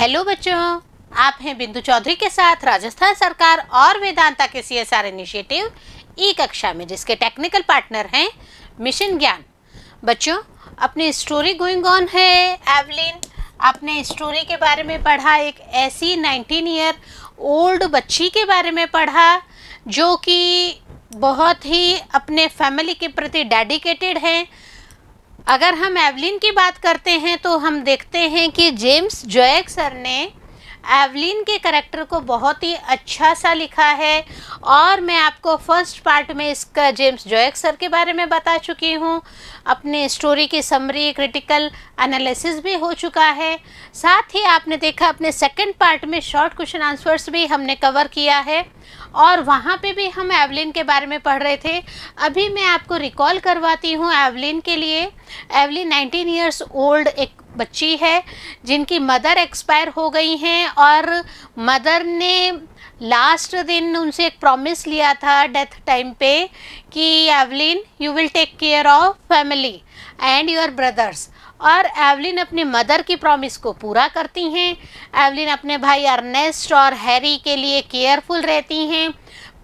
Hello बच्चों, आप हैं बिंदु चौधरी के साथ राजस्थान सरकार और वेदांता के C S R initiative e कक्षा में, जिसके टेक्निकल पार्टनर हैं मिशन ज्ञान। बच्चों, अपनी स्टोरी गोइंग ऑन है एवलिन आपने स्टोरी के बारे में पढ़ा, एक ऐसी 19 ईयर ओल्ड बच्ची के बारे में पढ़ा, जो कि बहुत ही अपने फैमिली के प्रति डेडिकेटेड हैं अगर हम एवलिन की बात करते हैं तो हम देखते हैं कि जेम्स जोएक सर ने एवलिन के करेक्टर को बहुत ही अच्छा सा लिखा है और मैं आपको फ़र्स्ट पार्ट में इसका जेम्स जोएक सर के बारे में बता चुकी हूँ। अपने स्टोरी की समरी क्रिटिकल एनालिसिस भी हो चुका है। साथ ही आपने देखा, अपने सेकंड पार्ट में शॉर्ट क्वेश्चन आंसर्स भी हमने कवर किया है। और वहाँ पे भी हम एवलिन के बारे में पढ़ रहे थे। अभी मैं आपको रिकॉल करवाती हूँ एवलिन के लिए। एवलिन 19 इयर्स ओल्ड एक बच्ची है, जिनकी मदर एक्सपायर हो गई हैं और मदर ने लास्ट दिन उनसे एक प्रॉमिस लिया था डेथ टाइम पे कि Eveline you will take care of family and your brothers और एवलिन अपने मदर की प्रॉमिस को पूरा करती हैं। एवलिन अपने भाई अर्नेस्ट और हैरी के लिए केयरफुल रहती हैं।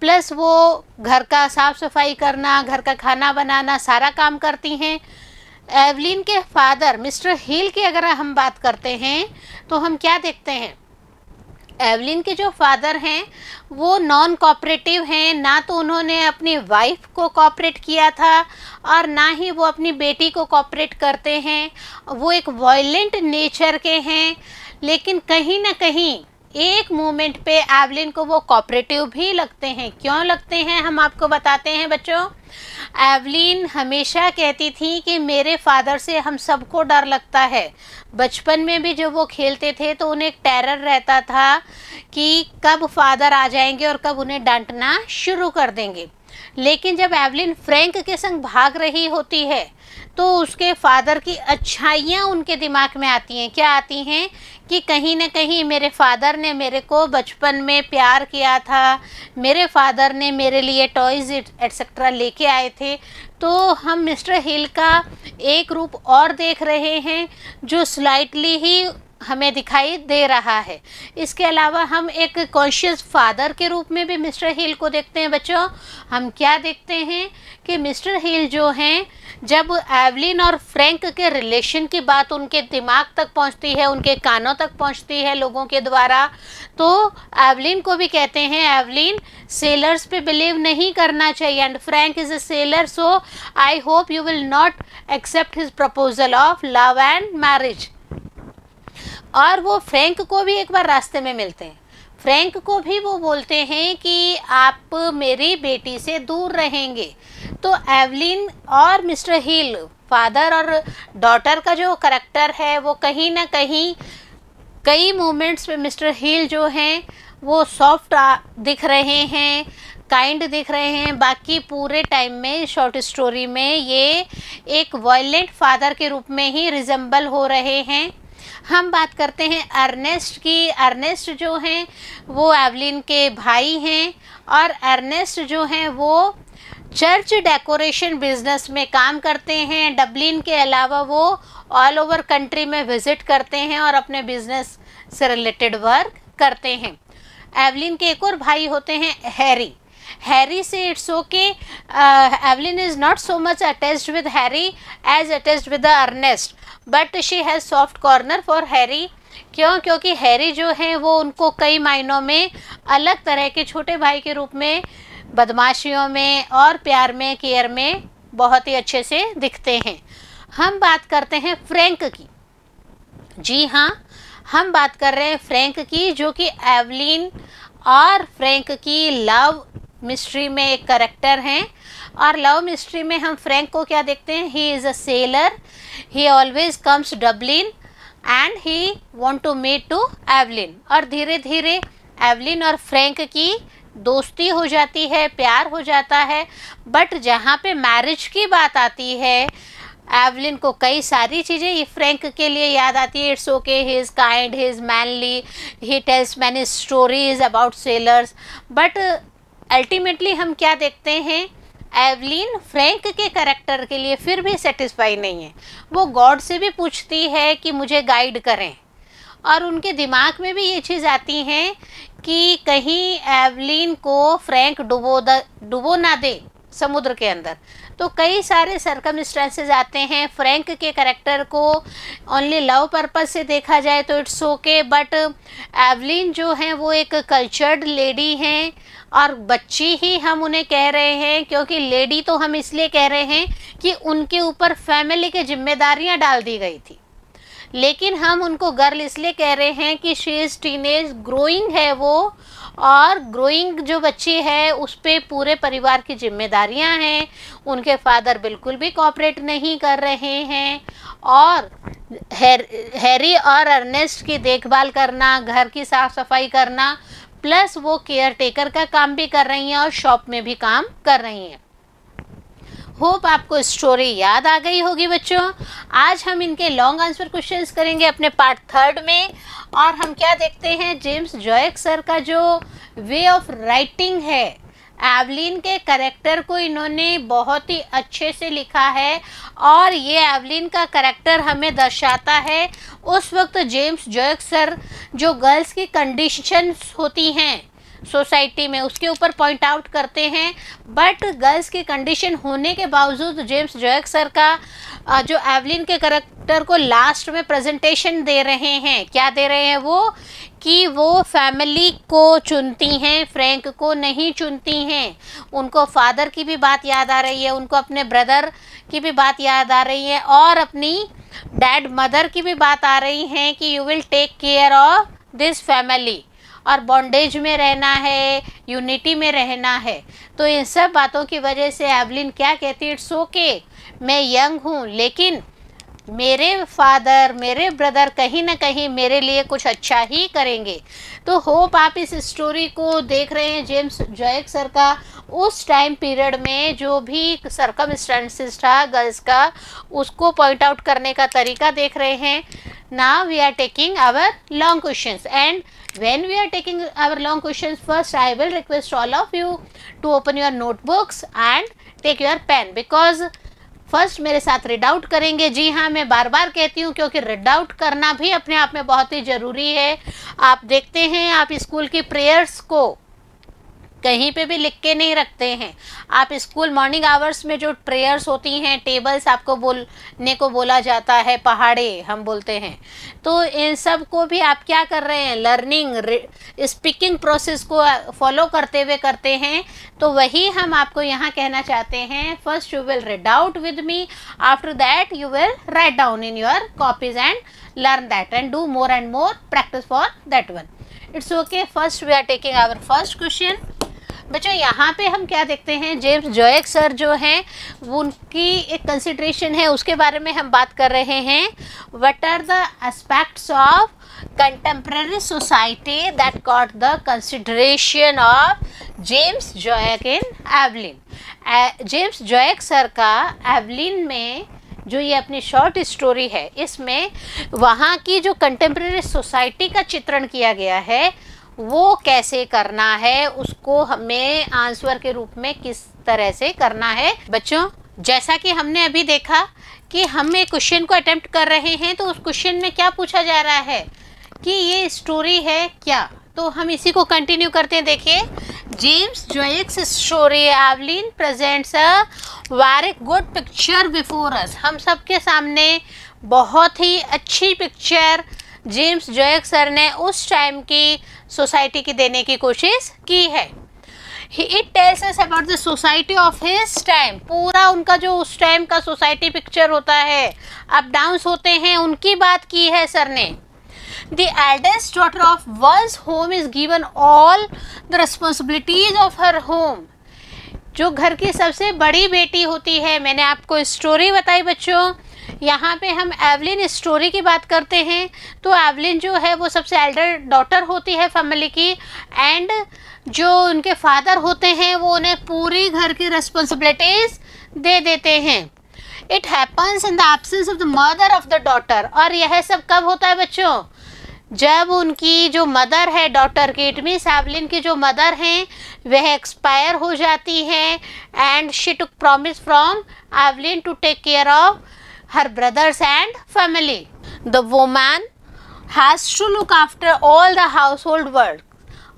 प्लस वो घर का साफ़ सफ़ाई करना, घर का खाना बनाना, सारा काम करती हैं। एवलिन के फादर मिस्टर हिल की अगर हम बात करते हैं तो हम क्या देखते हैं? एवलिन के जो फादर हैं, वो नॉन कॉपरेटिव हैं, ना तो उन्होंने अपनी वाइफ को कॉपरेट किया था, और ना ही वो अपनी बेटी को कॉपरेट करते हैं। वो एक वायलेंट नेचर के हैं, लेकिन कहीं ना कहीं एक मोमेंट पे एवलिन को वो कॉपरेटिव भी लगते हैं। क्यों लगते हैं? हम आपको बताते हैं बच्चों। एवलिन हमेशा कहती थी कि मेरे फादर से हम सबको डर लगता है। बचपन में भी जब वो खेलते थे तो उन्हें टेरर रहता था कि कब फादर आ जाएँगे और कब उन्हें डांटना शुरू कर देंगे। लेकिन जब एवलिन फ्रैंक के संग भाग रही होती है तो उसके फादर की अच्छाइयाँ उनके दिमाग में आती हैं। क्या आती हैं? कि कहीं ना कहीं मेरे फादर ने मेरे को बचपन में प्यार किया था। मेरे फादर ने मेरे लिए टॉयज़ एट्सट्रा लेके आए थे। तो हम मिस्टर हिल का एक रूप और देख रहे हैं, जो स्लाइटली ही हमें दिखाई दे रहा है। इसके अलावा हम एक कॉन्शियस फादर के रूप में भी मिस्टर हिल को देखते हैं बच्चों। हम क्या देखते हैं कि मिस्टर हिल जो हैं, जब एवलिन और फ्रैंक के रिलेशन की बात उनके दिमाग तक पहुँचती है, उनके कानों तक पहुँचती है लोगों के द्वारा तो एवलिन को भी कहते हैं, एवलिन सेलर्स पे बिलीव नहीं करना चाहिए and Frank is a sailor so I hope you will not accept his proposal of love and marriage और वो फ्रैंक को भी एक बार रास्ते में मिलते हैं। फ्रैंक को भी वो बोलते हैं कि आप मेरी बेटी से दूर रहेंगे। तो एवलिन और मिस्टर हिल, फादर और डॉटर का जो करेक्टर है, वो कहीं ना कहीं कई मोमेंट्स पे मिस्टर हिल जो हैं, वो सॉफ्ट दिख रहे हैं, काइंड दिख रहे हैं। बाकी पूरे टाइम में, शॉर्ट स्टोरी में ये एक वायलेंट फादर के रूप में ही रिजेंबल हो रहे हैं। हम बात करते हैं अर्नेस्ट की। अर्नेस्ट जो हैं, वो एवलिन के भाई हैं और अर्नेस्ट जो हैं, वो चर्च डेकोरेशन बिज़नेस में काम करते हैं। डबलिन के अलावा वो ऑल ओवर कंट्री में विज़िट करते हैं और अपने बिज़नेस से रिलेटेड वर्क करते हैं। एवलिन के एक और भाई होते हैं, हैरी। हैरी से it's okay Eveline is not so much attached with Harry as attached with the Ernest but she has soft corner for Harry क्यों? क्योंकि हैरी जो है, वो उनको कई मायनों में अलग तरह के छोटे भाई के रूप में, बदमाशियों में और प्यार में केयर में बहुत ही अच्छे से दिखते हैं। हम बात करते हैं फ्रैंक की। जी हाँ हम बात कर रहे हैं फ्रैंक की, जो कि एवलिन और फ्रैंक की लव मिस्ट्री में एक करेक्टर हैं और लव मिस्ट्री में हम फ्रैंक को क्या देखते हैं? He is a sailor he always comes Dublin and he want to meet to Eveline और धीरे धीरे एवलिन और फ्रैंक की दोस्ती हो जाती है, प्यार हो जाता है। बट जहाँ पे मैरिज की बात आती है एवलिन को कई सारी चीज़ें ये फ्रैंक के लिए याद आती है। It's okay he is kind he is manly he tells many stories about sailors but ultimately हम क्या देखते हैं? एवलिन फ्रैंक के करेक्टर के लिए फिर भी सेटिस्फाई नहीं है। वो गॉड से भी पूछती है कि मुझे गाइड करें। और उनके दिमाग में भी ये चीज़ आती है कि कहीं एवलिन को फ्रैंक डुबो द, डुबो ना दे समुद्र के अंदर। तो कई सारे सरकमस्टेंसेज आते हैं। फ्रैंक के करेक्टर को ओनली लव पर्पज से देखा जाए तो इट्स ओके बट एवलिन जो हैं, वो एक कल्चर्ड लेडी हैं। और बच्ची ही हम उन्हें कह रहे हैं क्योंकि लेडी तो हम इसलिए कह रहे हैं कि उनके ऊपर फैमिली की जिम्मेदारियाँ डाल दी गई थी। लेकिन हम उनको गर्ल इसलिए कह रहे हैं कि शी इज़ टीनेज ग्रोइंग है वो और ग्रोइंग जो बच्ची है उस पर पूरे परिवार की जिम्मेदारियाँ हैं उनके फादर बिल्कुल भी कॉपरेट नहीं कर रहे हैं और हैर, हैरी और अर्नेस्ट की देखभाल करना घर की साफ़ सफ़ाई करना प्लस वो केयर टेकर का काम भी कर रही हैं और शॉप में भी काम कर रही हैं। होप आपको स्टोरी याद आ गई होगी बच्चों। आज हम इनके लॉन्ग आंसर क्वेश्चंस करेंगे अपने पार्ट थर्ड में। और हम क्या देखते हैं जेम्स जॉयक सर का जो वे ऑफ़ राइटिंग है। एवलिन के करेक्टर को इन्होंने बहुत ही अच्छे से लिखा है और ये एवलिन का करेक्टर हमें दर्शाता है उस वक्त जेम्स जोक सर जो गर्ल्स की कंडीशंस होती हैं। सोसाइटी में, उसके ऊपर पॉइंट आउट करते हैं। बट गर्ल्स की कंडीशन होने के बावजूद जेम्स जॉयक सर का जो एवलिन के करेक्टर को लास्ट में प्रेजेंटेशन दे रहे हैं, क्या दे रहे हैं वो? कि वो फैमिली को चुनती हैं फ्रैंक को नहीं चुनती हैं। उनको फादर की भी बात याद आ रही है, उनको अपने ब्रदर की भी बात याद आ रही है, और अपनी डैड मदर की भी बात आ रही है कि you will take care of this family और बॉन्डेज में रहना है यूनिटी में रहना है। तो इन सब बातों की वजह से एवलिन क्या कहती है इट्स ओके मैं यंग हूँ, लेकिन मेरे फादर मेरे ब्रदर कहीं ना कहीं मेरे लिए कुछ अच्छा ही करेंगे। तो होप आप इस स्टोरी को देख रहे हैं जेम्स जॉयक सर का। उस टाइम पीरियड में जो भी सरकम था गर्ल्स का, उसको पॉइंट आउट करने का तरीका देख रहे हैं। Now we are taking our long questions and when we are taking our long questions first I will request all of you to open your notebooks and take your pen because first मेरे साथ read out करेंगे जी हाँ मैं बार बार कहती हूँ क्योंकि read out करना भी अपने आप में बहुत ही ज़रूरी है आप देखते हैं आप स्कूल की प्रेयर्स को कहीं पे भी लिख के नहीं रखते हैं। आप स्कूल मॉर्निंग आवर्स में जो प्रेयर्स होती हैं, टेबल्स आपको बोलने को बोला जाता है, पहाड़े हम बोलते हैं। तो इन सबको भी आप क्या कर रहे हैं? लर्निंग स्पीकिंग प्रोसेस को फॉलो करते हुए करते हैं। तो वही हम आपको यहाँ कहना चाहते हैं। First you will read out with me after that you will write down in your copies and learn that and do more and more practice for that one it's okay first we are taking our first question बच्चों, यहाँ पे हम क्या देखते हैं? James Joyce sir जो हैं, उनकी एक कंसिड्रेशन है, उसके बारे में हम बात कर रहे हैं। What are the aspects of contemporary society that got the consideration of James Joyce in Eveline James Joyce sir का एवलिन में जो ये अपनी शॉर्ट स्टोरी है, इसमें वहाँ की जो कंटेम्प्रेरी सोसाइटी का चित्रण किया गया है वो कैसे करना है, उसको हमें आंसर के रूप में किस तरह से करना है। बच्चों, जैसा कि हमने अभी देखा कि हम एक क्वेश्चन को अटेम्प्ट कर रहे हैं तो उस क्वेश्चन में क्या पूछा जा रहा है? कि ये स्टोरी है क्या? तो हम इसी को कंटिन्यू करते हैं, देखिए। James जोइक्स story Eveline presents a very good picture before us हम सबके सामने बहुत ही अच्छी पिक्चर जेम्स जोयक सर ने उस टाइम की सोसाइटी की देने की कोशिश की है। It tells about the society of his time पूरा उनका जो उस टाइम का सोसाइटी पिक्चर होता है अप डाउन्स होते हैं, उनकी बात की है सर ने। The eldest daughter of one's home is given all the responsibilities of her home जो घर की सबसे बड़ी बेटी होती है, मैंने आपको स्टोरी बताई बच्चों यहाँ पे हम एवलिन स्टोरी की बात करते हैं। तो एवलिन जो है, वो सबसे एल्डर डॉटर होती है फैमिली की एंड जो उनके फादर होते हैं, वो उन्हें पूरी घर की रिस्पॉन्सिबिलिटीज़ दे देते हैं। It happens in the absence of the mother of the daughter और यह सब कब होता है बच्चों? जब उनकी जो मदर है डॉटर की इट मीन्स एवलिन की जो मदर हैं, वह एक्सपायर हो जाती हैं and she took promise from Eveline to take care of her brothers and family. The woman to look after all the household work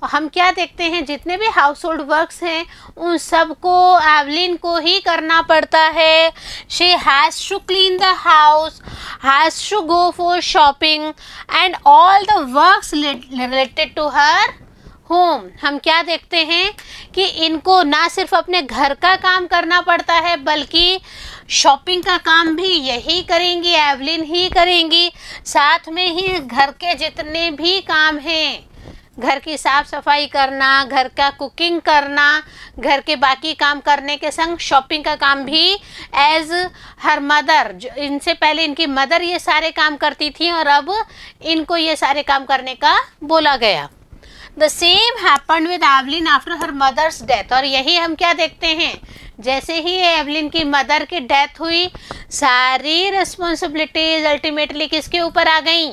हम क्या देखते हैं? जितने भी हाउस होल्ड वर्क्स हैं, उन सबको एवलिन को ही करना पड़ता है। She has to clean the house has to go for shopping and all the works related to her home. हम क्या देखते हैं कि इनको ना सिर्फ़ अपने घर का काम करना पड़ता है, बल्कि शॉपिंग का काम भी यही करेंगी, एवलिन ही करेंगी। साथ में ही घर के जितने भी काम हैं, घर की साफ़ सफ़ाई करना, घर का कुकिंग करना, घर के बाकी काम करने के संग शॉपिंग का काम भी एज हर मदर इनसे पहले इनकी मदर ये सारे काम करती थी और अब इनको ये सारे काम करने का बोला गया। The same happen with Eveline after her mother's death और यही हम क्या देखते हैं? जैसे ही एवलिन की मदर की डेथ हुई, सारी रिस्पॉन्सिबिलिटीज अल्टीमेटली किसके ऊपर आ गई?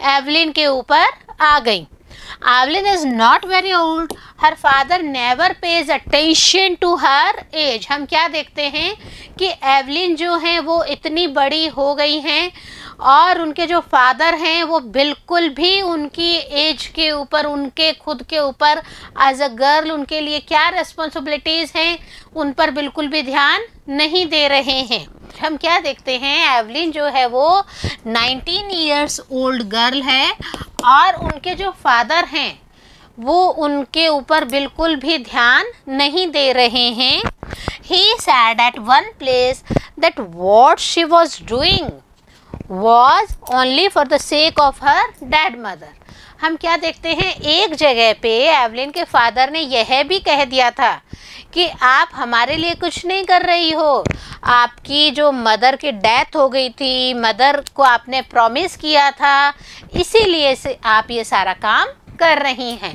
एवलिन के ऊपर आ गई। Evelyn is not very old. Her father never pays attention to her age. हम क्या देखते हैं कि एवलिन जो हैं, वो इतनी बड़ी हो गई हैं और उनके जो फादर हैं, वो बिल्कुल भी उनकी एज के ऊपर, उनके खुद के ऊपर एज अ गर्ल उनके लिए क्या रिस्पॉन्सिबिलिटीज़ हैं, उन पर बिल्कुल भी ध्यान नहीं दे रहे हैं हम क्या देखते हैं? एवलिन जो है वो 19 इयर्स ओल्ड गर्ल है और उनके जो फादर हैं, वो उनके ऊपर बिल्कुल भी ध्यान नहीं दे रहे हैं। He said at one place that what she was doing was only for the sake of her dad mother हम क्या देखते हैं? एक जगह पे एवलिन के फादर ने यह भी कह दिया था कि आप हमारे लिए कुछ नहीं कर रही हो। आपकी जो मदर की डेथ हो गई थी, मदर को आपने प्रॉमिस किया था, इसीलिए से आप ये सारा काम कर रही हैं।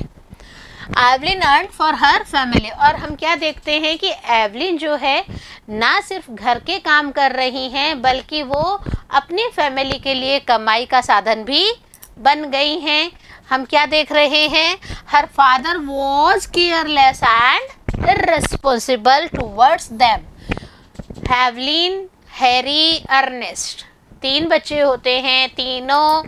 Eveline earn for her family और हम क्या देखते हैं कि एवलिन जो है, ना सिर्फ़ घर के काम कर रही हैं, बल्कि वो अपनी फैमिली के लिए कमाई का साधन भी बन गई हैं। हम क्या देख रहे हैं? Her father was careless and irresponsible towards them Eveline Harry Ernest तीन बच्चे होते हैं, तीनों,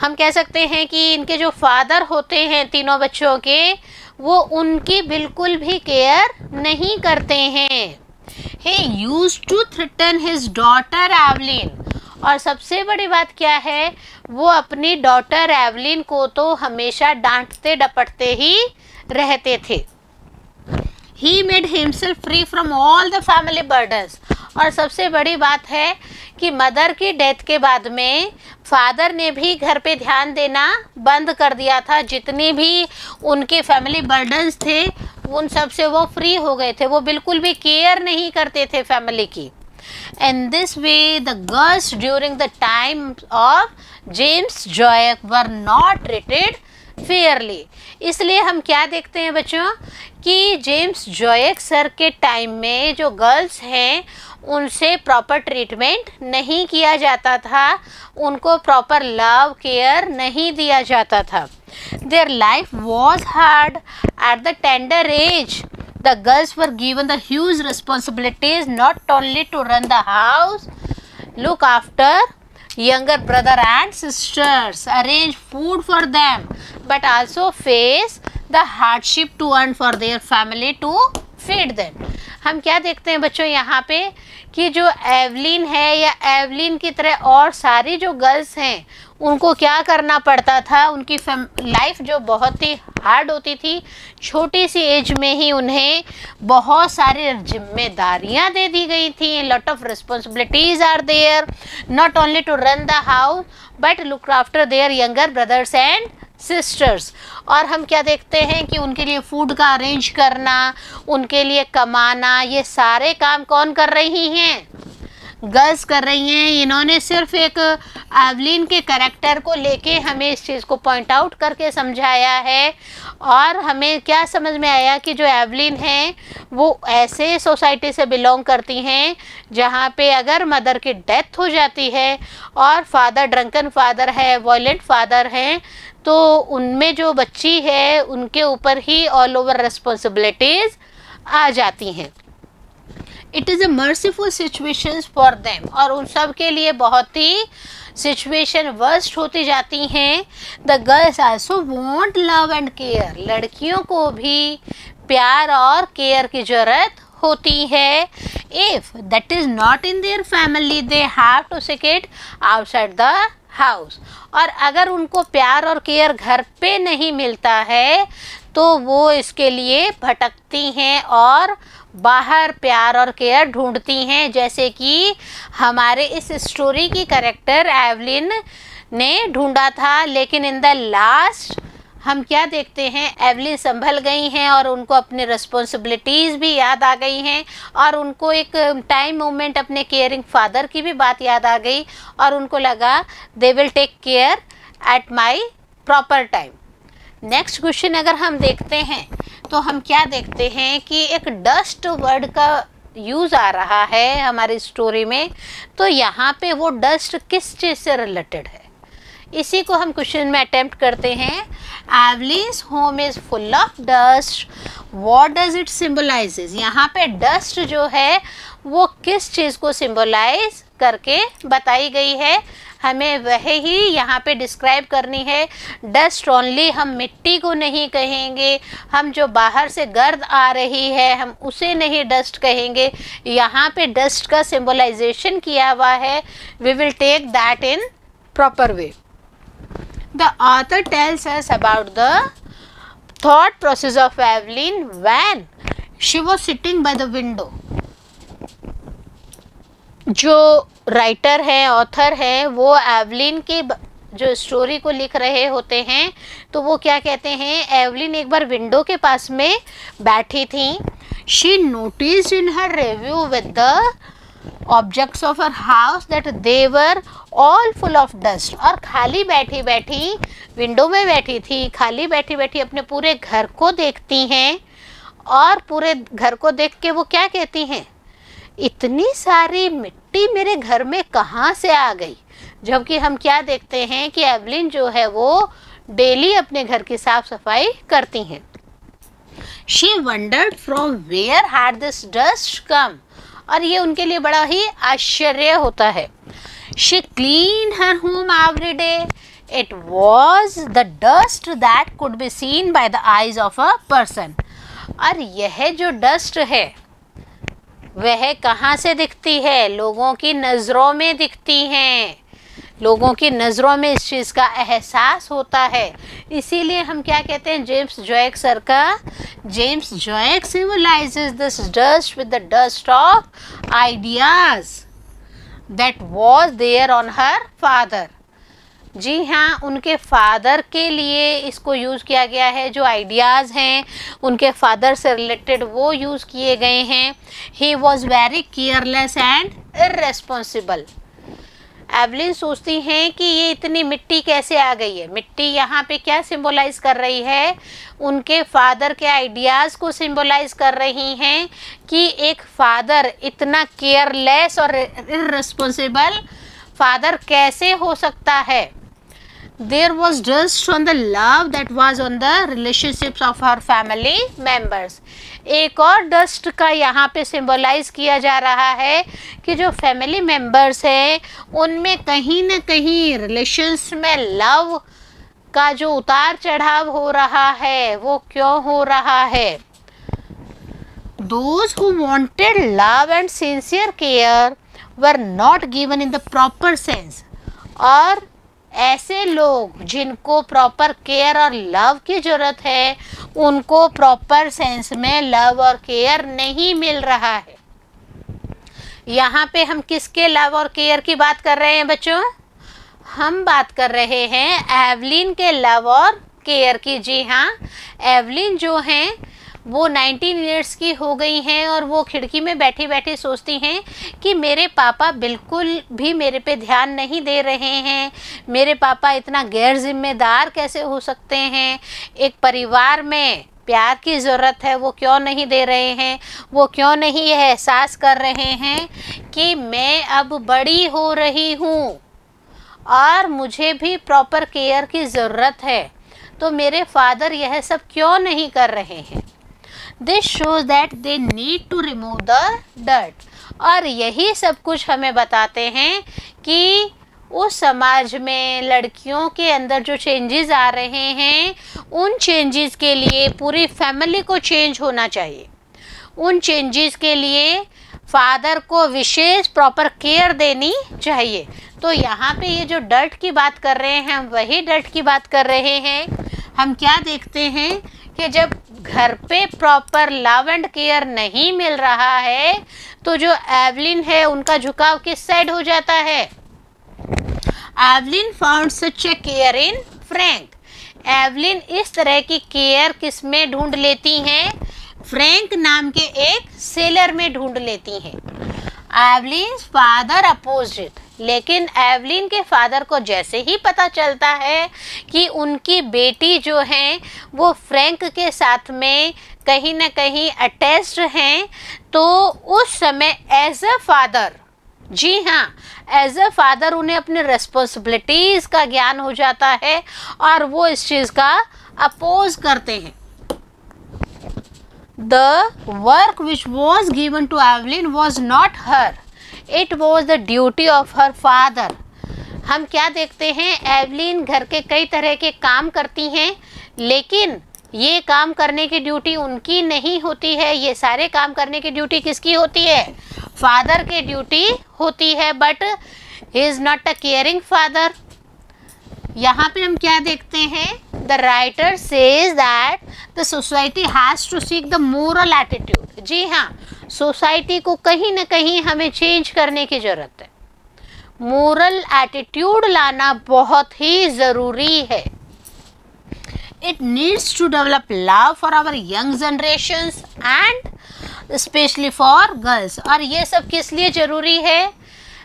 हम कह सकते हैं कि इनके जो फादर होते हैं तीनों बच्चों के, वो उनकी बिल्कुल भी केयर नहीं करते हैं। He use to threaten his daughter Eveline और सबसे बड़ी बात क्या है, वो अपनी डॉटर एवलिन को तो हमेशा डांटते डपटते ही रहते थे। He made himself free from all the family burdens और सबसे बड़ी बात है कि मदर की डेथ के बाद में फादर ने भी घर पे ध्यान देना बंद कर दिया था। जितनी भी उनके फैमिली बर्डन्स थे, उन सबसे वो फ्री हो गए थे। वो बिल्कुल भी केयर नहीं करते थे फैमिली की। And this way the girls during the time of James Joyce were not rated fairly इसलिए हम क्या देखते हैं बच्चों? कि जेम्स जोएक सर के टाइम में जो गर्ल्स हैं, उनसे प्रॉपर ट्रीटमेंट नहीं किया जाता था। उनको प्रॉपर लव, केयर नहीं दिया जाता था। Their life was hard at the tender age the girls were given the huge responsibilities not only to run the house look after younger brother and sisters. Arrange food for them but also face the hardship to earn for their family to feed them हम क्या देखते हैं बच्चों यहाँ पे कि जो Evelyn है या एवलिन की तरह और सारी जो गर्ल्स हैं, उनको क्या करना पड़ता था? उनकी लाइफ जो बहुत ही हार्ड होती थी, छोटी सी एज में ही उन्हें बहुत सारी जिम्मेदारियाँ दे दी गई थी। Lot of responsibilities are there not only to run the house but look after their younger brothers and sisters और हम क्या देखते हैं कि उनके लिए फ़ूड का अरेंज करना, उनके लिए कमाना ये सारे काम कौन कर रही हैं? गर्ल्स कर रही हैं। इन्होंने सिर्फ़ एक एवलिन के करेक्टर को लेके हमें इस चीज़ को पॉइंट आउट करके समझाया है। और हमें क्या समझ में आया कि जो एवलिन है, वो ऐसे सोसाइटी से बिलोंग करती हैं, जहाँ पे अगर मदर की डेथ हो जाती है और फादर ड्रंकन फादर है वॉयलेंट फादर हैं तो उनमें जो बच्ची है, उनके ऊपर ही ऑल ओवर रिस्पॉन्सिबिलिटीज़ आ जाती हैं। It is a merciful situation for them और उन सब के लिए बहुत ही सिचुएशन वर्स्ट होती जाती हैं. The girls also want love and care लड़कियों को भी प्यार और केयर की ज़रूरत होती है. If that is not in their family they have to seek it outside the house और अगर उनको प्यार और केयर घर पे नहीं मिलता है तो वो इसके लिए भटकती हैं और बाहर प्यार और केयर ढूंढती हैं, जैसे कि हमारे इस स्टोरी की करेक्टर एवलिन ने ढूंढा था, लेकिन इन द लास्ट हम क्या देखते हैं? एवलिन संभल गई हैं और उनको अपने रिस्पॉन्सिबिलिटीज़ भी याद आ गई हैं और उनको एक टाइम मोमेंट अपने केयरिंग फादर की भी बात याद आ गई और उनको लगा they will take care at my proper time next question अगर हम देखते हैं तो हम क्या देखते हैं कि एक डस्ट वर्ड का यूज़ आ रहा है हमारी स्टोरी में। तो यहाँ पे वो डस्ट किस चीज़ से रिलेटेड है? इसी को हम क्वेश्चन में अटेम्प्ट करते हैं। Eveline's home is full of dust what does it symbolises यहाँ पे डस्ट जो है, वो किस चीज़ को सिम्बलाइज करके बताई गई है? हमें वह ही यहाँ पे डिस्क्राइब करनी है। डस्ट ओनली हम मिट्टी को नहीं कहेंगे। हम जो बाहर से गर्द आ रही है, हम उसे नहीं डस्ट कहेंगे। यहाँ पे डस्ट का सिंबलाइजेशन किया हुआ है। We will take that in proper way the author tells us about the thought process of Evelyn when she was sitting by the window. जो राइटर है ऑथर है, वो एवलिन की जो स्टोरी को लिख रहे होते हैं तो वो क्या कहते हैं एवलिन एक बार विंडो के पास में बैठी थी। She notice in her review with the objects of her house that they were all full of dust और खाली बैठी बैठी विंडो में बैठी थी, खाली बैठी बैठी अपने पूरे घर को देखती हैं। और पूरे घर को देख के वो क्या कहती हैं? इतनी सारी मिट्टी मेरे घर में कहाँ से आ गई? जबकि हम क्या देखते हैं कि एवलिन जो है वो डेली अपने घर की साफ़ सफ़ाई करती हैं। She wondered from where had this dust come और ये उनके लिए बड़ा ही आश्चर्य होता है। She clean her home every day it was the dust that could be seen by the eyes of a person और यह जो डस्ट है वह कहाँ से दिखती है? लोगों की नज़रों में दिखती हैं। लोगों की नज़रों में इस चीज़ का एहसास होता है। इसीलिए हम क्या कहते हैं, जेम्स जॉयक सर का, James Joyce civilizes this dust with the dust of ideas that was there on her father. जी हाँ उनके फादर के लिए इसको यूज़ किया गया है, जो आइडियाज़ हैं, उनके फादर से रिलेटेड वो यूज़ किए गए हैं। He was very careless and irresponsible Evelyn सोचती हैं कि ये इतनी मिट्टी कैसे आ गई है? मिट्टी यहाँ पे क्या सिंबलाइज कर रही है? उनके फादर के आइडियाज़ को सिंबलाइज कर रही हैं कि एक फादर इतना केयरलेस और इरेस्पॉन्सिबल फादर कैसे हो सकता है? There was just on the love that was on the relationships of her family members. एक और डस्ट का यहाँ पे सिम्बोलाइज किया जा रहा है कि जो फैमिली मेंबर्स हैं, उनमें कहीं ना कहीं रिलेशन्स में लव का जो उतार चढ़ाव हो रहा है, वो क्यों हो रहा है? Those who wanted love and sincere care were not given in the proper sense और ऐसे लोग जिनको प्रॉपर केयर और लव की ज़रूरत है, उनको प्रॉपर सेंस में लव और केयर नहीं मिल रहा है। यहाँ पे हम किसके लव और केयर की बात कर रहे हैं बच्चों? हम बात कर रहे हैं एवलिन के लव और केयर की। जी हाँ एवलिन जो हैं वो 19 ईयर्स की हो गई हैं और वो खिड़की में बैठी बैठी सोचती हैं कि मेरे पापा बिल्कुल भी मेरे पे ध्यान नहीं दे रहे हैं। मेरे पापा इतना गैर जिम्मेदार कैसे हो सकते हैं? एक परिवार में प्यार की ज़रूरत है, वो क्यों नहीं दे रहे हैं? वो क्यों नहीं यह एहसास कर रहे हैं कि मैं अब बड़ी हो रही हूँ और मुझे भी प्रॉपर केयर की ज़रूरत है? तो मेरे फादर यह सब क्यों नहीं कर रहे हैं? This shows that they need to remove the dirt और यही सब कुछ हमें बताते हैं कि उस समाज में लड़कियों के अंदर जो चेंजेस आ रहे हैं, उन चेंजेस के लिए पूरी फैमिली को चेंज होना चाहिए। उन चेंजेस के लिए फादर को विशेष प्रॉपर केयर देनी चाहिए। तो यहाँ पे ये जो डर्ट की बात कर रहे हैं, हम वही डर्ट की बात कर रहे हैं। हम क्या देखते हैं कि जब घर पे प्रॉपर लव एंड केयर नहीं मिल रहा है तो जो एवलिन है, उनका झुकाव किस साइड हो जाता है? Evelyn found such a care in Frank Evelyn इस तरह की केयर किसमें ढूंढ लेती हैं? फ्रैंक नाम के एक सेलर में ढूंढ लेती हैं। एवलिन फादर अपोज इट लेकिन एवलिन के फादर को जैसे ही पता चलता है कि उनकी बेटी जो हैं, वो फ्रैंक के साथ में कहीं ना कहीं अटैच्ड हैं तो उस समय एज अ फादर जी हाँ एज अ फादर उन्हें अपने रिस्पॉन्सिबिलिटीज़ का ज्ञान हो जाता है और वो इस चीज़ का अपोज करते हैं। The work which was given to Evelyn was not her it was the duty of her father हम क्या देखते हैं? एवलिन घर के कई तरह के काम करती हैं, लेकिन ये काम करने की ड्यूटी उनकी नहीं होती है। ये सारे काम करने की ड्यूटी किसकी होती है? फादर की ड्यूटी होती है but is not a caring father यहाँ पे हम क्या देखते हैं? The writer says that the society has to seek the moral attitude जी हाँ सोसाइटी को कहीं ना कहीं हमें चेंज करने की ज़रूरत है। मोरल एटीट्यूड लाना बहुत ही ज़रूरी है। It needs to develop love for our young generation and specially for girls और ये सब किस लिए ज़रूरी है?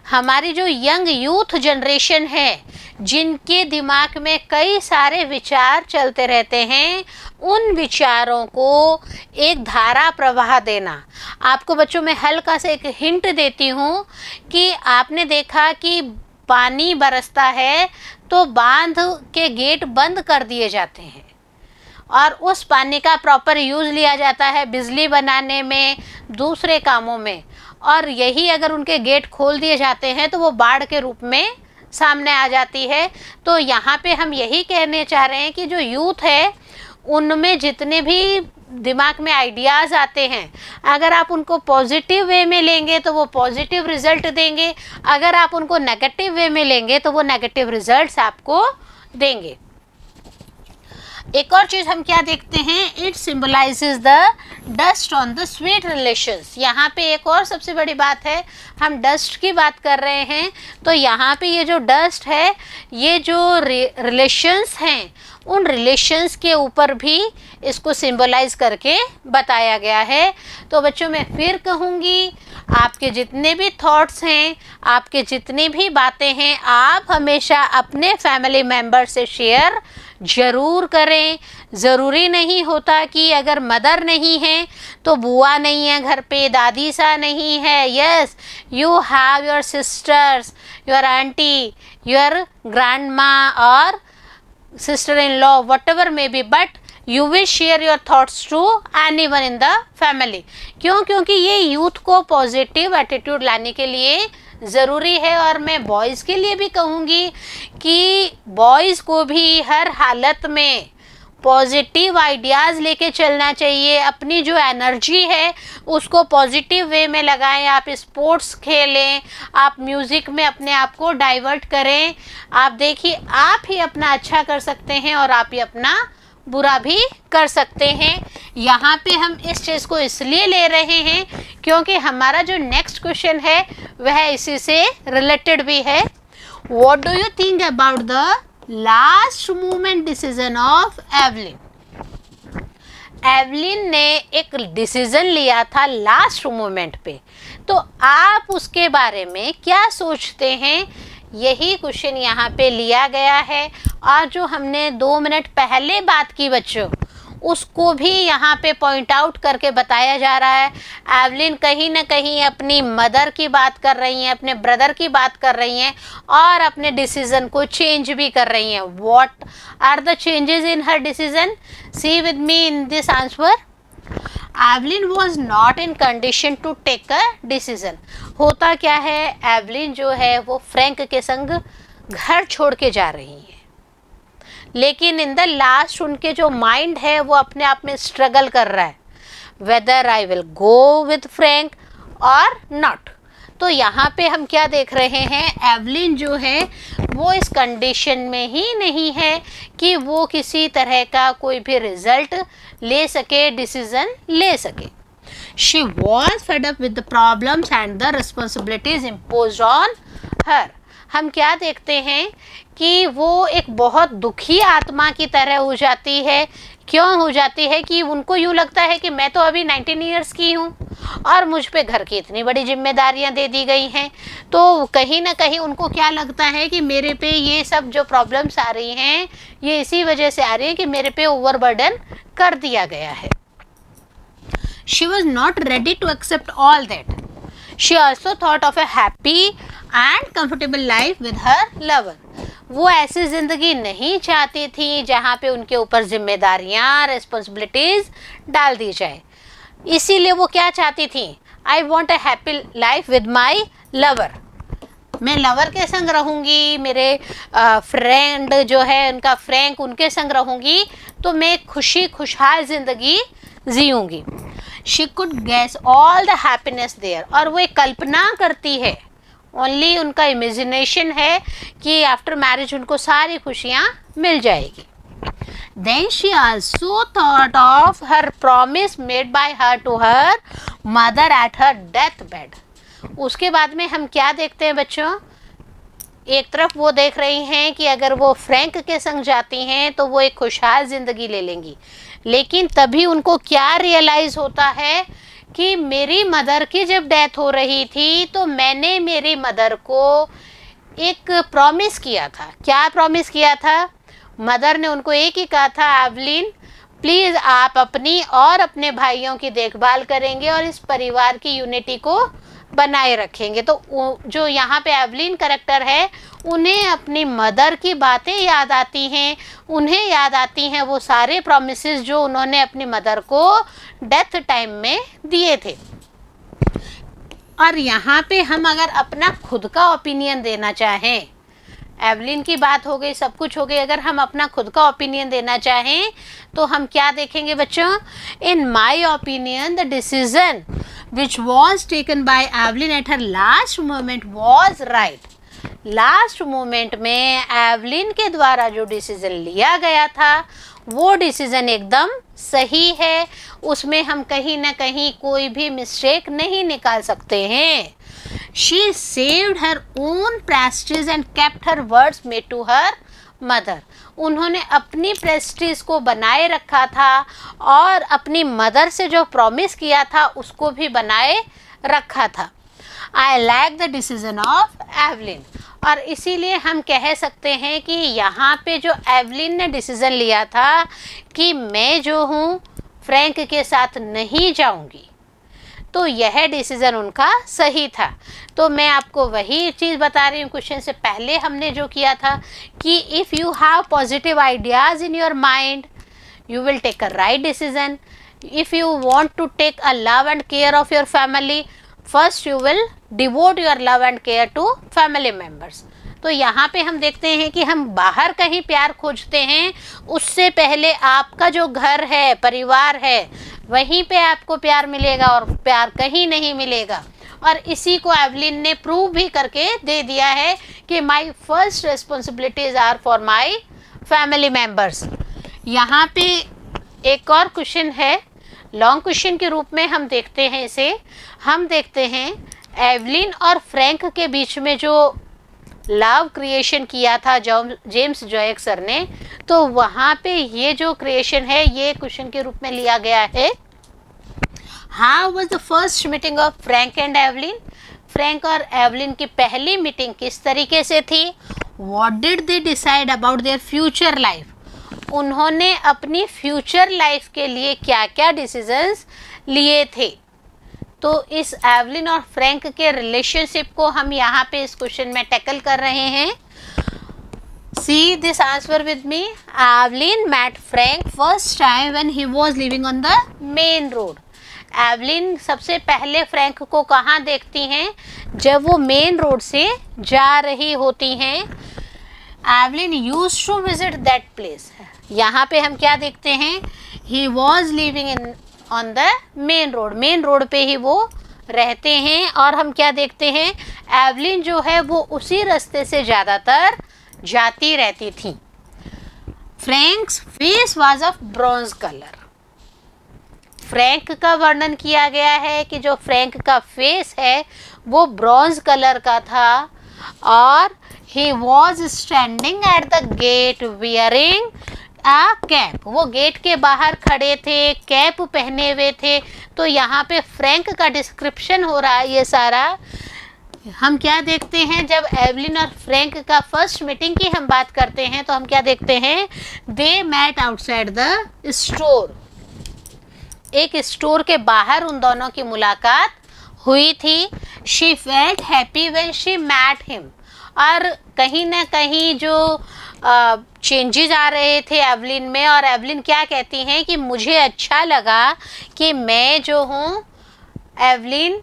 हमारी जो यंग यूथ जनरेशन है, जिनके दिमाग में कई सारे विचार चलते रहते हैं, उन विचारों को एक धारा प्रवाह देना। आपको बच्चों, में हल्का से एक हिंट देती हूँ कि आपने देखा कि पानी बरसता है तो बाँध के गेट बंद कर दिए जाते हैं और उस पानी का प्रॉपर यूज़ लिया जाता है बिजली बनाने में, दूसरे कामों में। और यही अगर उनके गेट खोल दिए जाते हैं तो वो बाढ़ के रूप में सामने आ जाती है। तो यहाँ पे हम यही कहने चाह रहे हैं कि जो यूथ है, उनमें जितने भी दिमाग में आइडियाज़ आते हैं, अगर आप उनको पॉजिटिव वे में लेंगे तो वो पॉजिटिव रिज़ल्ट देंगे। अगर आप उनको नेगेटिव वे में लेंगे तो वो नेगेटिव रिजल्ट्स आपको देंगे। एक और चीज़ हम क्या देखते हैं? It symbolizes the dust on the sweet relations यहाँ पे एक और सबसे बड़ी बात है, हम डस्ट की बात कर रहे हैं तो यहाँ पे ये जो डस्ट है, ये जो रिलेशंस हैं, उन रिलेशंस के ऊपर भी इसको सिंबलाइज करके बताया गया है। तो बच्चों, मैं फिर कहूँगी आपके जितने भी थॉट्स हैं, आपके जितनी भी बातें हैं, आप हमेशा अपने फैमिली मेंबर से शेयर ज़रूर करें। ज़रूरी नहीं होता कि अगर मदर नहीं है तो बुआ नहीं है घर पे, दादी सा नहीं है। Yes you have your sisters your aunty your grandma और sister in law whatever may be but you will share your thoughts to anyone in the family क्यों? क्योंकि ये यूथ को पॉजिटिव एटीट्यूड लाने के लिए ज़रूरी है और मैं बॉयज़ के लिए भी कहूँगी कि बॉयज़ को भी हर हालत में पॉजिटिव आइडियाज़ लेके चलना चाहिए। अपनी जो एनर्जी है, उसको पॉजिटिव वे में लगाएँ। आप स्पोर्ट्स खेलें, आप म्यूज़िक में अपने आप को डाइवर्ट करें। आप देखिए, आप ही अपना अच्छा कर सकते हैं और आप ही अपना बुरा भी कर सकते हैं। यहाँ पे हम इस चीज़ को इसलिए ले रहे हैं क्योंकि हमारा जो नेक्स्ट क्वेश्चन है, वह इसी से रिलेटेड भी है। What do you think about the last movement decision of Evelyn Evelyn ने एक डिसीज़न लिया था लास्ट मोमेंट पे। तो आप उसके बारे में क्या सोचते हैं? यही क्वेश्चन यहाँ पे लिया गया है। और जो हमने दो मिनट पहले बात की बच्चों, उसको भी यहाँ पे पॉइंट आउट करके बताया जा रहा है। एवलिन कहीं ना कहीं अपनी मदर की बात कर रही हैं, अपने ब्रदर की बात कर रही हैं और अपने डिसीज़न को चेंज भी कर रही हैं। What are the changes in her decision see with me in this answer Evelyn was not in condition to take a decision होता क्या है? एवलिन जो है, वो फ्रैंक के संग घर छोड़ के जा रही है। लेकिन इन द लास्ट उनके जो माइंड है, वो अपने आप में स्ट्रगल कर रहा है। Whether I will go with Frank और नॉट तो यहाँ पे हम क्या देख रहे हैं? एवलिन जो है, वो इस कंडीशन में ही नहीं है कि वो किसी तरह का कोई भी रिज़ल्ट ले सके डिसीज़न ले सके। She was fed up with the problems and the responsibilities impose on her हम क्या देखते हैं कि वो एक बहुत दुखी आत्मा की तरह हो जाती है क्यों हो जाती है कि उनको यूँ लगता है कि मैं तो अभी 19 ईयर्स की हूँ और मुझ पे घर की इतनी बड़ी जिम्मेदारियाँ दे दी गई हैं। तो कहीं ना कहीं उनको क्या लगता है कि मेरे पे ये सब जो प्रॉब्लम्स आ रही हैं, ये इसी वजह से आ रही है कि मेरे पे ओवरबर्डन कर दिया गया है। She was not ready to accept all that she also thought of a happy and comfortable life with her lover वो ऐसी ज़िंदगी नहीं चाहती थी जहाँ पे उनके ऊपर जिम्मेदारियाँ रिस्पॉन्सिबिलिटीज़ डाल दी जाए। इसीलिए वो क्या चाहती थी? I want a happy life with my lover मैं लवर के संग रहूँगी, मेरे फ्रेंड जो है, उनका फ्रैंक उनके संग रहूँगी तो मैं खुशी, खुशहाल ज़िंदगी जीऊँगी। She could guess all the happiness there और वो एक कल्पना करती है। ओनली उनका इमेजिनेशन है कि आफ्टर मैरिज उनको सारी खुशियाँ मिल जाएगी। Then she also thought of her promise made by her to her mother at her death bed उसके बाद में हम क्या देखते हैं बच्चों? एक तरफ़ वो देख रही हैं कि अगर वो फ्रैंक के संग जाती हैं तो वो एक खुशहाल ज़िंदगी ले लेंगी। लेकिन तभी उनको क्या रियलाइज़ होता है? कि मेरी मदर की जब डेथ हो रही थी तो मैंने मेरी मदर को एक प्रॉमिस किया था। क्या प्रॉमिस किया था? मदर ने उनको एक ही कहा था एवलिन प्लीज़ आप अपनी और अपने भाइयों की देखभाल करेंगे और इस परिवार की यूनिटी को बनाए रखेंगे। तो जो यहाँ पे एवलिन करेक्टर है, उन्हें अपनी मदर की बातें याद आती हैं। उन्हें याद आती हैं वो सारे प्रोमिस जो उन्होंने अपनी मदर को डेथ टाइम में दिए थे। और यहाँ पे हम अगर अपना खुद का ओपिनियन देना चाहें एवलिन की बात हो गई, सब कुछ हो गई। अगर हम अपना खुद का ओपिनियन देना चाहें तो हम क्या देखेंगे बच्चों? In my opinion the decision which was taken by Evelyn at her last moment was right last moment में एवलिन के द्वारा जो डिसीज़न लिया गया था, वो डिसीज़न एकदम सही है। उसमें हम कहीं ना कहीं कोई भी मिस्टेक नहीं निकाल सकते हैं। She saved her own prestige and kept her words made to her mother उन्होंने अपनी प्रेस्टीज को बनाए रखा था और अपनी मदर से जो प्रॉमिस किया था, उसको भी बनाए रखा था। I like the decision of Evelyn और इसीलिए हम कह सकते हैं कि यहाँ पे जो एवलिन ने डिसीज़न लिया था कि मैं जो हूँ फ्रैंक के साथ नहीं जाऊँगी। तो यह डिसीज़न उनका सही था। तो मैं आपको वही चीज़ बता रही हूँ क्वेश्चन से पहले हमने जो किया था कि if you have positive ideas in your mind you will take a right decision if you want to take a love and care of your family first you will devote your love and care to family members तो यहाँ पे हम देखते हैं कि हम बाहर कहीं प्यार खोजते हैं, उससे पहले आपका जो घर है, परिवार है, वहीं पे आपको प्यार मिलेगा और प्यार कहीं नहीं मिलेगा। और इसी को एवलिन ने प्रूव भी करके दे दिया है कि my first responsibilities are for my family members यहाँ पे एक और क्वेश्चन है लॉन्ग क्वेश्चन के रूप में हम देखते हैं इसे। हम देखते हैं एवलिन और फ्रैंक के बीच में जो लव क्रिएशन किया था जो जेम्स जॉयक सर ने तो वहाँ पे ये जो क्रिएशन है, ये क्वेश्चन के रूप में लिया गया है। How was the first meeting of Frank and Evelyn Frank और एवलिन की पहली मीटिंग किस तरीके से थी? What did they decide about their future life उन्होंने अपनी फ्यूचर लाइफ के लिए क्या क्या डिसीजंस लिए थे? तो इस एवलिन और फ्रैंक के रिलेशनशिप को हम यहाँ पे इस क्वेश्चन में टैकल कर रहे हैं। See this answer with me Evelyn met Frank first time when he was living on the main road Evelyn सबसे पहले फ्रैंक को कहाँ देखती हैं? जब वो मेन रोड से जा रही होती हैं। Evelyn used to visit that place यहाँ पे हम क्या देखते हैं? He was living in on the main road main road पे ही वो रहते हैं और हम क्या देखते हैं? एवलिन जो है वो उसी रास्ते से ज़्यादातर जाती रहती थी। Frank's face was of bronze colour Frank का वर्णन किया गया है कि जो फ्रैंक का फेस है, वो ब्रॉन्ज कलर का था और he was standing at the gate wearing a, cap. वो गेट के बाहर खड़े थे, कैप पहने हुए थे। तो यहाँ पे फ्रैंक का डिस्क्रिप्शन हो रहा है ये सारा। हम क्या देखते हैं? जब एवलिन और फ्रैंक का फ़र्स्ट मीटिंग की हम बात करते हैं तो हम क्या देखते हैं? They met outside the store एक स्टोर के बाहर उन दोनों की मुलाकात हुई थी। She felt happy when she met him और कहीं ना कहीं जो चेंजेस आ रहे थे एवलिन में और एवलिन क्या कहती हैं कि मुझे अच्छा लगा कि मैं जो हूँ एवलिन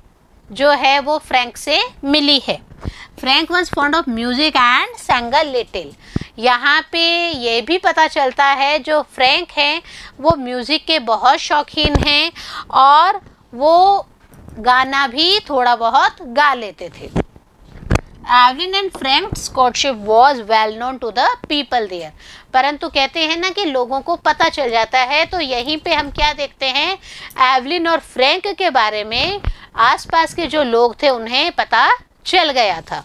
जो है वो फ्रैंक से मिली है। Frank was fond of music and sang little यहाँ पे ये भी पता चलता है जो फ्रैंक हैं, वो म्यूज़िक के बहुत शौकीन हैं और वो गाना भी थोड़ा बहुत गा लेते थे। Evelyn and Frank courtship was well known to the people there परंतु कहते हैं ना कि लोगों को पता चल जाता है तो यहीं पे हम क्या देखते हैं? एवलिन और फ्रैंक के बारे में आसपास के जो लोग थे, उन्हें पता चल गया था।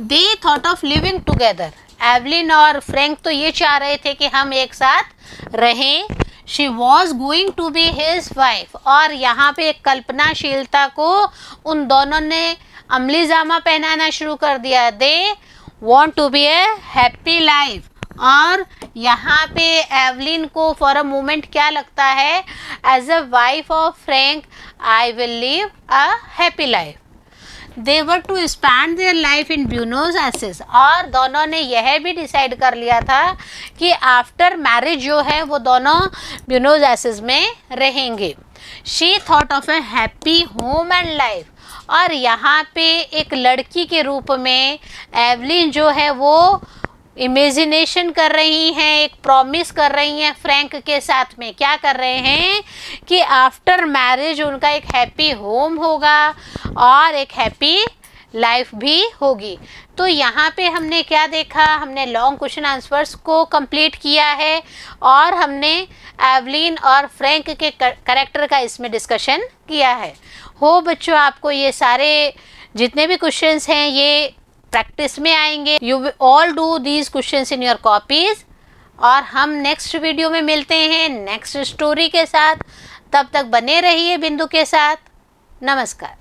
They thought of living together Evelyn और फ्रैंक तो ये चाह रहे थे कि हम एक साथ रहें। She was going to be his wife और यहाँ पे कल्पनाशीलता को उन दोनों ने अमली जामा पहनाना शुरू कर दिया they want to be a happy life और यहाँ पे एवलिन को फॉर अ मोमेंट क्या लगता है? As a wife of Frank I will live a happy life they they were to spend their life in Buenos Aires और दोनों ने यह भी डिसाइड कर लिया था कि आफ्टर मैरिज जो है, वो दोनों ब्यूनोज एसेस में रहेंगे। She thought of a happy home and life और यहाँ पे एक लड़की के रूप में एवलिन जो है वो इमेजिनेशन कर रही हैं, एक प्रॉमिस कर रही हैं फ्रैंक के साथ में। क्या कर रहे हैं कि आफ्टर मैरिज उनका एक हैप्पी होम होगा और एक हैप्पी लाइफ भी होगी। तो यहाँ पे हमने क्या देखा? हमने लॉन्ग क्वेश्चन आंसर्स को कंप्लीट किया है और हमने एवलिन और फ्रैंक के करेक्टर का इसमें डिस्कशन किया है। हो बच्चों, आपको ये सारे जितने भी क्वेश्चंस हैं, ये प्रैक्टिस में आएँगे। You all do these questions in your copies और हम नेक्स्ट वीडियो में मिलते हैं नेक्स्ट स्टोरी के साथ। तब तक बने रहिए बिंदु के साथ। नमस्कार।